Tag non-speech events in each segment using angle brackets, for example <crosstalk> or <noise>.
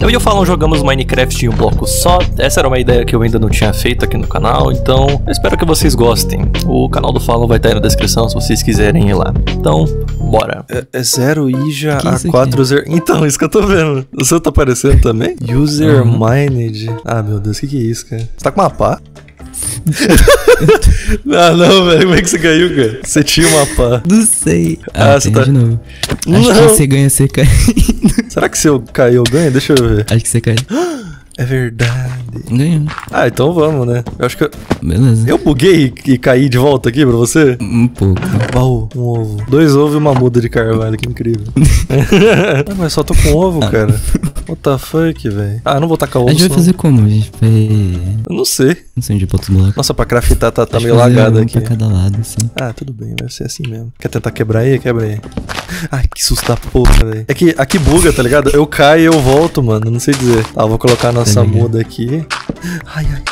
Eu e o Falão jogamos Minecraft em um bloco só. Essa era uma ideia que eu ainda não tinha feito aqui no canal, então eu espero que vocês gostem. O canal do Falão vai estar aí na descrição se vocês quiserem ir lá. Então, bora. É, é zero Ija Que isso A4 zero. Então, isso que eu tô vendo. O seu tá aparecendo também? User Uhum. Mined. Ah, meu Deus, o que, que é isso, cara? Você tá com uma pá? <laughs> ah, não, velho. Como é que você caiu, cara? Você tinha uma pá. Não sei. Ah, Ah, você tá- de novo. Não. Acho que você ganha, você cai. Será que se eu cair eu ganho? Deixa eu ver. Acho que você cai. É verdade. Ganhou. Ah, então vamos, né? Eu acho que eu, Beleza. eu buguei e caí de volta aqui pra você. Um pouco. Baú, um ovo. Dois ovos e uma muda de carvalho, que incrível. <laughs> ah, mas só tô com ovo, cara. What the fuck, velho? Ah, não vou tacar ovo. A gente vai fazer como? A gente vai. Eu não sei. Não sei onde bota os blocos. Nossa, pra craftar tá, tá meio lagado um aqui. Pra cada lado, assim. Ah, tudo bem, vai ser assim mesmo. Quer tentar quebrar aí? Quebra aí. Ai, que susto da porra, velho. É que aqui buga, tá ligado? Eu caio e eu volto, mano. Não sei dizer. Tá, vou colocar a nossa ligado. muda aqui. Ai, ai.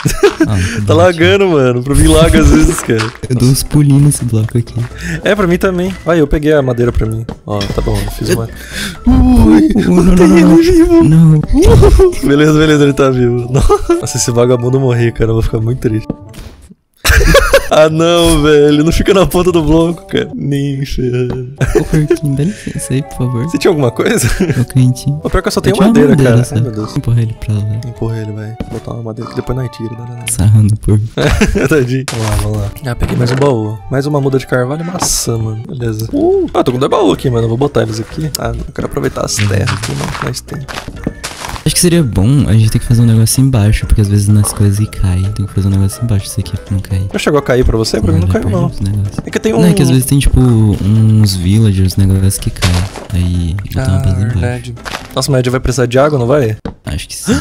Ah, <laughs> Tá lagando, mano. Pra mim laga às vezes, <laughs> cara. Eu dou uns pulinhos nesse bloco aqui. É, pra mim também. Vai, eu peguei a madeira pra mim. Ó, tá bom, eu fiz uma. <laughs> Uh, não, não, não, não. Não. Beleza, beleza, ele tá vivo. Nossa, esse vagabundo morrer, cara, eu vou ficar muito triste. Ah, não, velho. Não fica na ponta do bloco, cara. Nem ferrando. Ô, porquinho, dá licença aí, por favor. Você tinha alguma coisa? Ô, cantinho. O pior é que eu só Eu tenho tinha uma madeira, cara. só. Ai, meu Deus. Empurra ele pra lá. Empurra ele, vai. Vou botar uma madeira que depois nós tira. Não, não, não. Sarrando por. <laughs> Tadinho. Vamos lá, vamos lá. Ah, peguei mais um baú. Mais uma muda de carvalho e maçã, mano. Beleza. Uh, ah, tô com dois baús aqui, mano. Eu Vou botar eles aqui. Ah, eu quero aproveitar as terras aqui, mano. que Nós tem. Acho que seria bom a gente ter que fazer um negócio embaixo, porque às vezes nas coisas que caem, tem que fazer um negócio embaixo isso aqui pra não cair. Já chegou a cair pra você? Pra mim não caiu, não. É que tem um. Não, é que às vezes tem tipo uns villagers, negócios que caem. Aí uma Ah, embaixo. verdade. Nossa, mas a gente vai precisar de água, não vai? Acho que sim.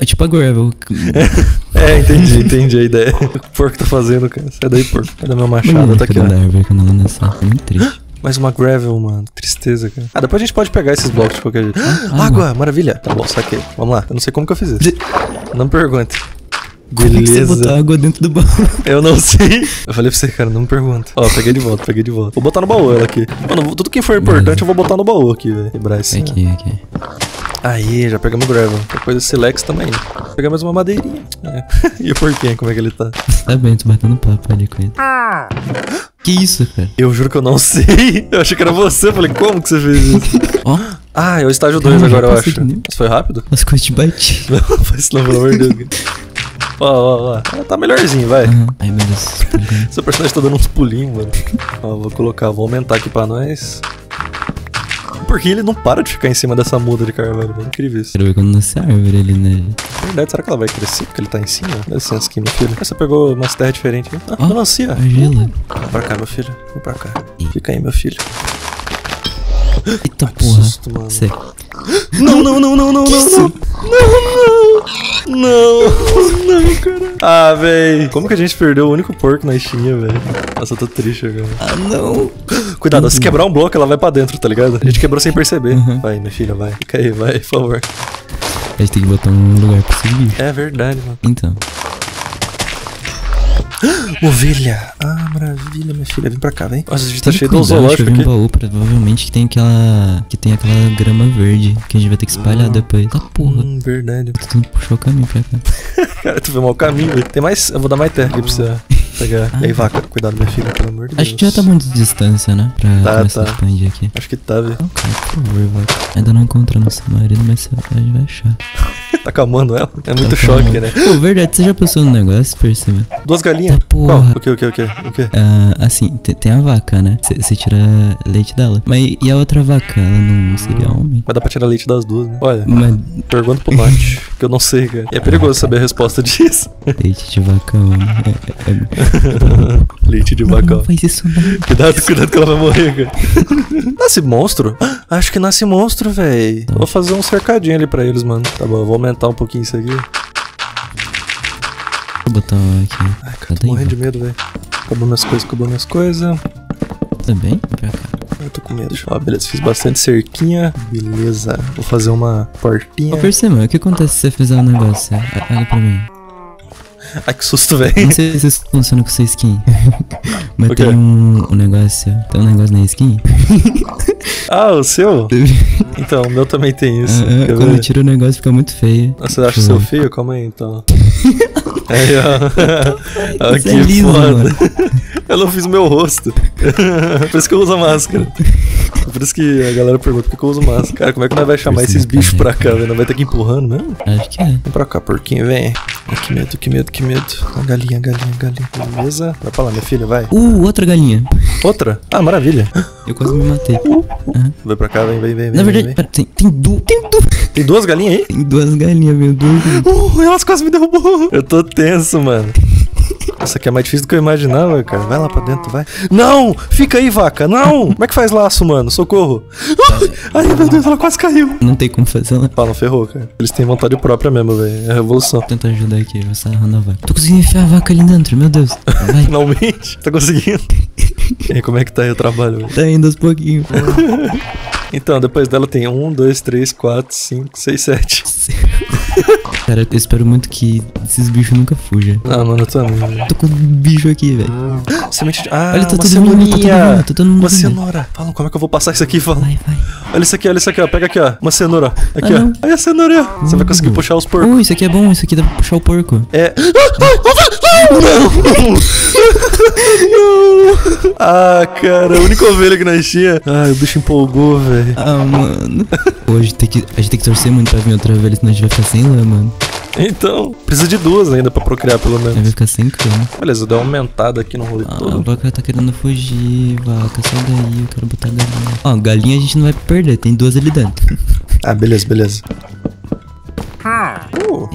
É tipo a gravel. <laughs> É, entendi, entendi a ideia. <laughs> O porco tá fazendo, cara? Sai daí, porco. Cadê meu machado? Mano, Tá aqui, ó. árvore quando ela nasceu. Muito triste. Mais uma gravel, mano. Tristeza, cara. Ah, depois a gente pode pegar esses blocos de qualquer jeito. <gasps> água. água, maravilha. Tá bom, saquei. Vamos lá. Eu não sei como que eu fiz isso. Não me pergunte. Como é que você botou Beleza. água dentro do baú? <laughs> Eu não sei. Eu falei pra você, cara, não me pergunta. Ó, peguei de volta, peguei de volta. Vou botar no baú ela aqui. Mano, tudo que for importante eu vou botar no baú aqui, velho. Quebrar esse. Aqui, aqui. Aí, já pegamos gravel. Depois esse Lex também. Vou pegar mais uma madeirinha. É. <laughs> e o porquinho, como é que ele tá? Tá bem, tô batendo papo ali com ele. Que isso, cara? Eu juro que eu não <laughs> sei. Eu achei que era você. Eu falei, como que você fez isso? Ó, Ah, é o estágio 2 Calma, já agora, eu acho. Mas foi rápido? as coisas te bati. <laughs> Não, faz isso não, pelo amor de Deus. Ó, ó, ó. Tá melhorzinho, vai. Ai, meu Deus. Seu personagem tá dando uns pulinhos, mano. Ó, vou colocar, vou aumentar aqui pra nós. Porque ele não para de ficar em cima dessa muda de carvalho, velho. Incrível isso. Quero ver quando nasce árvore ali, né? Verdade, será que ela vai crescer? Porque ele tá em cima? Dá licença aqui, meu filho. Você pegou umas terras diferentes. Ah, Ó. melancia. Argila. Vem pra cá, meu filho. Vem pra cá. Fica aí, meu filho. Eita Que porra. susto, mano. <gasps> Não, não, não, não, não, não, não. Não, não. Não, não, cara. Ah, véi. Como que a gente perdeu o único porco nós tinha, velho? Nossa, eu tô triste agora. Ah, não. Cuidado, se quebrar um bloco, ela vai pra dentro, tá ligado? A gente quebrou sem perceber. Uhum. Vai, minha filha, vai. Fica aí, vai, por favor. A gente tem que botar um lugar pra subir. É verdade, mano. Então. Ovelha. Ah, maravilha, minha filha. Vem pra cá, vem. Nossa, a gente tá tem cheio que de que zoológico aqui. um baú, provavelmente que tem aquela. Que tem aquela grama verde que a gente vai ter que espalhar depois. Tá porra. Hum, verdade. Tô tentando puxar o caminho pra cá. <laughs> Cara, tu vê mal o caminho, velho. Tem mais. Eu vou dar mais terra aqui pra você pegar. E aí, vaca, cuidado, minha filha, pelo amor de Deus. Acho que já tá muito de distância, né? Pra Tá, começar tá. a expandir aqui. Acho que tá, velho. Então, cara, por favor, vaca. Ainda não encontramos seu marido, mas pai vai achar. <laughs> Tá camando ela? É muito Tá choque, né? Pô, verdade, você já pensou no negócio, percebeu? Duas galinhas? Tá, porra. Qual? O que, o que, o que? O que? Ah, assim, te- tem a vaca, né? Você tira leite dela. Mas e a outra vaca? Ela não seria homem? Mas dá pra tirar leite das duas, né? Olha, Mas pergunta pro Nath, <laughs> que eu não sei, cara. E é perigoso saber a resposta <laughs> disso. leite de é... <laughs> leite de Não, vaca. não faz isso não. Cuidado, cuidado que ela vai morrer, cara. nasce monstro? Ah, Acho que nasce monstro, véi. Vou fazer um cercadinho ali pra eles, mano. Tá bom, eu vou aumentar um pouquinho isso aqui. Vou botar aqui. Ai, cara, Cadê tô morrendo de medo, véi. Acabou minhas coisas, acabou minhas coisas. Tá bem? Pra cá. Eu tô com medo. Ó, beleza, fiz bastante cerquinha. Beleza. Vou fazer uma portinha. Ô, Perceba, o que acontece se você fizer um negócio? Olha pra mim. <laughs> Ai, que susto, velho. Não sei se isso funciona com sua skin. <laughs> Mas O quê? tem um, um negócio. Tem um negócio na skin. <laughs> Ah, o seu? Então, o meu também tem isso. Ah, ah, quando ver? tira o negócio fica muito feio. Você acha o eu seu feio? Calma aí, então. Aí, ó. <laughs> Isso que é liso, foda. Eu não fiz meu rosto. <laughs> Por isso que eu uso a máscara. Por isso que a galera pergunta por que eu uso máscara. Cara, como é que nós vai chamar esses bichos pra cá, velho? Nós vai ter que ir empurrando mesmo? Acho que é. Vem pra cá, porquinho, vem. Ai, que medo, que medo, que medo. A galinha, galinha, galinha. Beleza? Vai pra lá, minha filha, vai. Uh, outra galinha. Outra? Ah, maravilha. Eu quase me matei. Vai pra cá, vem, vem, vem. Na vem, verdade, vem. pera, tem, tem, du tem, du Tem duas galinhas aí? tem duas galinhas, meu Deus. Uh, elas quase me derrubou. Eu tô tenso, mano. Essa aqui é mais difícil do que eu imaginava, cara. Vai lá pra dentro, vai. Não! Fica aí, vaca! Não! Como é que faz laço, mano? Socorro! Ai, meu Deus, ela quase caiu. Não tem como fazer ela. Fala, ferrou, cara. Eles têm vontade própria mesmo, velho. É a revolução. Vou tentar ajudar aqui, vou sarrando a vaca. Tô conseguindo enfiar a vaca ali dentro, meu Deus. Vai, Finalmente. Tá conseguindo? E aí, como é que tá aí o trabalho, velho? tá indo aos pouquinhos. <laughs> Então, depois dela tem um, dois, três, quatro, cinco, seis, sete. <laughs> Cara, eu espero muito que esses bichos nunca fujam. Não, mano, eu também. velho. Tô com um bicho aqui, velho. Semente de. Ah, Olha, tá uma todo mundo, tá todo mundo, tá todo mundo Uma cenoura. Fala, como é que eu vou passar isso aqui? Fala. Vai, vai. Olha isso aqui, olha isso aqui, ó. Pega aqui, ó. Uma cenoura. Aqui, Ah, ó. não. Aí a cenoura. Você vai conseguir Uh. puxar os porcos. Oh, isso aqui é bom, isso aqui dá pra puxar o porco. É. <laughs> <laughs> Não! Ah, cara, a única ovelha que nós tinha. Ai, o bicho empolgou, velho. Ah, mano. Hoje tem que, a gente tem que torcer muito pra vir outra vez, senão a gente vai ficar sem lã, mano. Então, precisa de duas ainda pra procriar, pelo A gente vai menos. ficar sem cama. Beleza, deu uma aumentada aqui no rolê Ah, a todo. vaca tá querendo fugir, vaca, sai daí, eu quero botar galinha. Ó, galinha a gente não vai perder, tem duas ali dentro. Ah, beleza, beleza. Uh,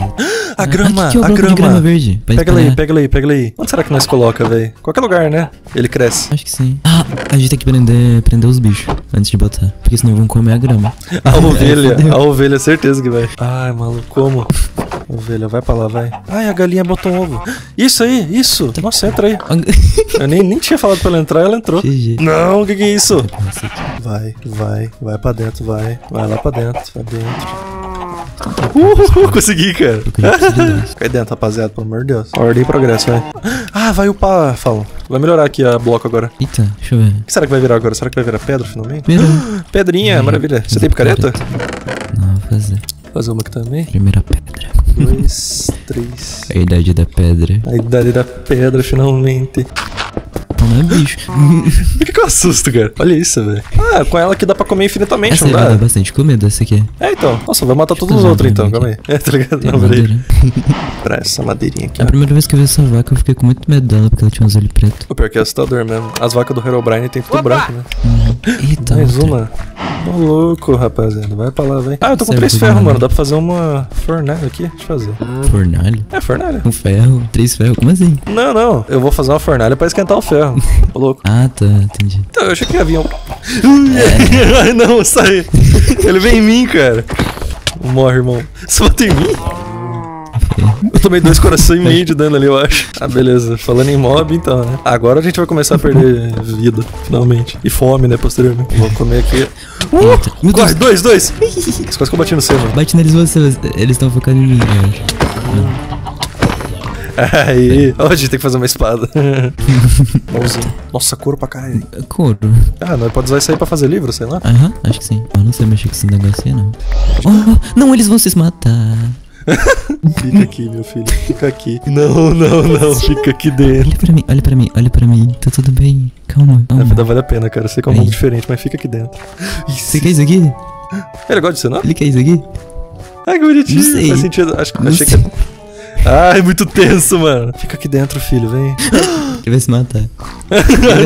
a grama, Aqui que é o a grama grama. verde. Pega ela aí, pega ela aí, pega ela aí. Onde será que nós coloca, velho? Qualquer lugar, né? Ele cresce. Acho que sim. Ah, a gente tem que prender, prender os bichos antes de botar. Porque senão vão comer a grama. <laughs> A ovelha, fudeu. <laughs> a ovelha, certeza que vai. Ai, maluco, como? Ovelha, vai pra lá, vai. Ai, a galinha botou um ovo. Isso aí, isso. Nossa, entra aí. Eu nem, nem tinha falado pra ela entrar, ela entrou. GG. Não, o que, que é isso? Vai, vai, vai pra dentro, vai. Vai lá pra dentro, vai dentro. Uhul, consegui, cara. <laughs> Cai dentro, rapaziada, pelo amor de Deus. Ordem e progresso, vai. Ah, vai upar, falo. Vai melhorar aqui a bloco agora. Eita, deixa eu ver. O que será que vai virar agora? Será que vai virar pedra finalmente? <gasps> Pedrinha, maravilha. Você tem picareta? Não, vou fazer. Vou fazer uma aqui também. Primeira pedra. Dois, <laughs> três. A idade da pedra. A idade da pedra, finalmente. Não é bicho. Por <laughs> que, que eu assusto, cara? Olha isso, velho. Ah, com ela aqui dá pra comer infinitamente, Essa não dá? dar bastante comida, essa aqui. É, então. Nossa, vai matar todos os outros, então. Calma aí. É, <laughs> tá ligado? Tem Não, peraí. madeira. <laughs> Pra essa madeirinha aqui, A ó. primeira vez que eu vi essa vaca, eu fiquei com muito medo dela, porque ela tinha uns olhos pretos. O pior que é assustador mesmo. As vacas do Herobrine tem tudo branco, né? Eita, Mais outra. uma. Ô, louco, rapaziada. Vai pra lá, vem. Ah, eu tô com Serve três ferros, mano. Dá pra fazer uma fornalha aqui? Deixa eu fazer. Fornalha? É, fornalha. Um ferro? Três ferros? Como assim? Não, não. Eu vou fazer uma fornalha pra esquentar o ferro. <laughs> Ô, louco. Ah, tá, entendi. Então, eu achei que havia um. Ai, <laughs> não, sai. Ele vem em mim, cara. Morre, irmão. Você bateu em mim? Eu tomei dois corações e meio de dano ali, eu acho. Ah, beleza. Falando em mob, então, né? Agora a gente vai começar a perder vida, finalmente. E fome, né, posteriormente. Vou comer aqui. Uh, corre, dois, dois. Quase que eu bati no seu, mano. Bate neles você, eles estão focando em mim, eu acho. Aí. Ó, a gente tem que fazer uma espada. <laughs> Nossa, couro pra caralho. Couro. Ah, nós pode usar isso aí pra fazer livro, sei lá. Aham, acho que sim. Eu não sei mexer com esse negócio aí, não. Oh, não, eles vão se matar. <laughs> Fica aqui, meu filho. Fica aqui. Não, não, não. Fica aqui dentro. Olha pra mim, olha pra mim, olha pra mim. Tá tudo bem. Calma, A vida calma. vale a pena, cara. Eu sei que é um Aí. mundo diferente, mas fica aqui dentro. Você quer isso aqui? Ele gosta de você, não? Ele quer isso aqui? Ai, que bonitinho. Não sei. Faz sentido. Acho, achei sei. que. Ai, muito tenso, mano. Fica aqui dentro, filho, vem. <gasps> Ele vai se matar. Ele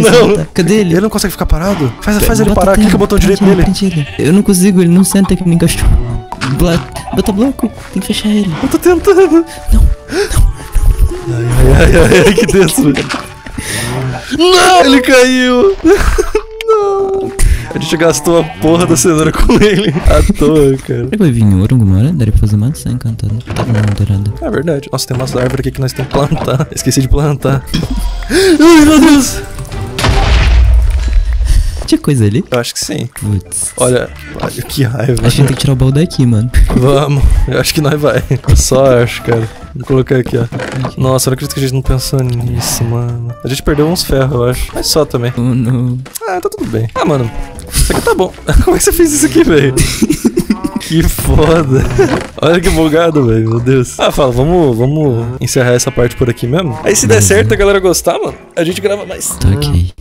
vai se não. matar. Cadê ele? Ele não consegue ficar parado? Faz, faz ele parar, clica o botão direito ele, nele. prende ele. Eu não consigo, ele não senta que nem cachorro. Bla- Bota bloco, tem que fechar ele. Eu tô tentando. Não, Ai, ai, ai, ai, ai, que tenso, velho. Não! Ele caiu! <laughs> A gente gastou a porra da cenoura com ele à toa, cara. Será que vai vir ouro alguma hora? Daria pra fazer maçã encantada. Tá uma dourada. É verdade. Nossa, tem umas árvores aqui que nós temos que plantar. Esqueci de plantar. Ai, meu Deus! Tinha coisa ali? Eu acho que sim. Putz. Olha, olha que raiva. Acho que tem que tirar o baú daqui, mano. Vamos. Eu acho que nós vai. Eu só acho, cara. Vou colocar aqui, ó. Nossa, eu não acredito que a gente não pensou nisso, mano. A gente perdeu uns ferros, eu acho. Mas só também. Oh, não. Ah, tá tudo bem. Ah, mano. Isso aqui tá bom. <laughs> Como é que você fez isso aqui, velho? <laughs> Que foda. Olha que bugado, velho. Meu Deus. Ah, fala, vamos, vamos encerrar essa parte por aqui mesmo. Aí se der certo, a galera gostar, mano, a gente grava mais. Tá ok.